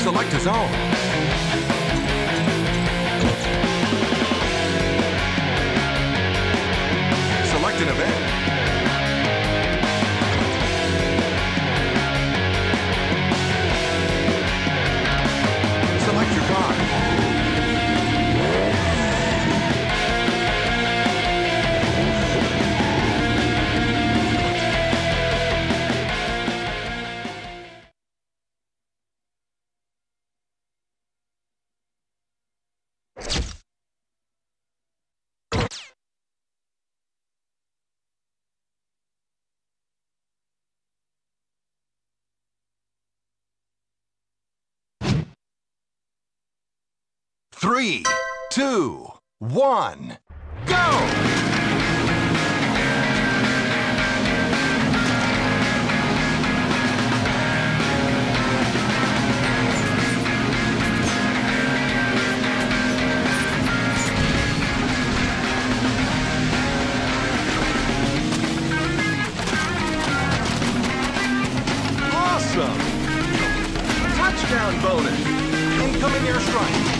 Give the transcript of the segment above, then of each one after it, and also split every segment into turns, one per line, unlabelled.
Select a zone. three, two, one, go! Awesome! Touchdown bonus. Incoming airstrike.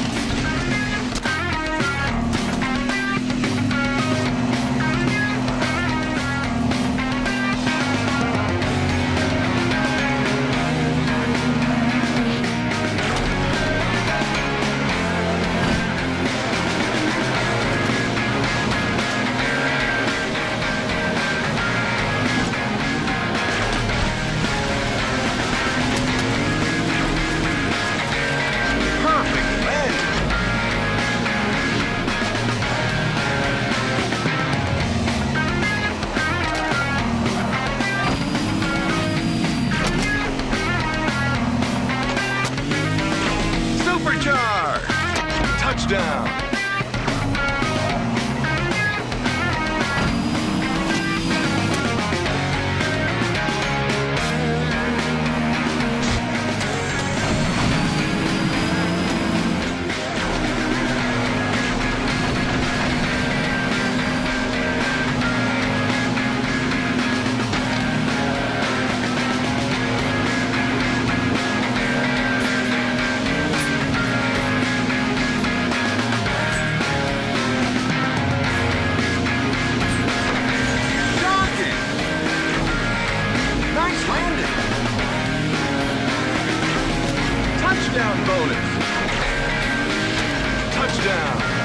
Touchdown bonus. Touchdown.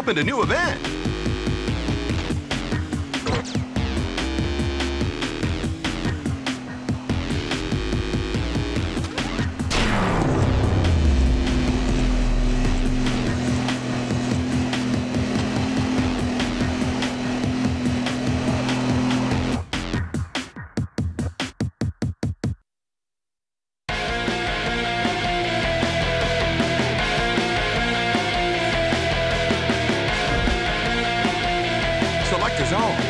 Opened a new event. Zone.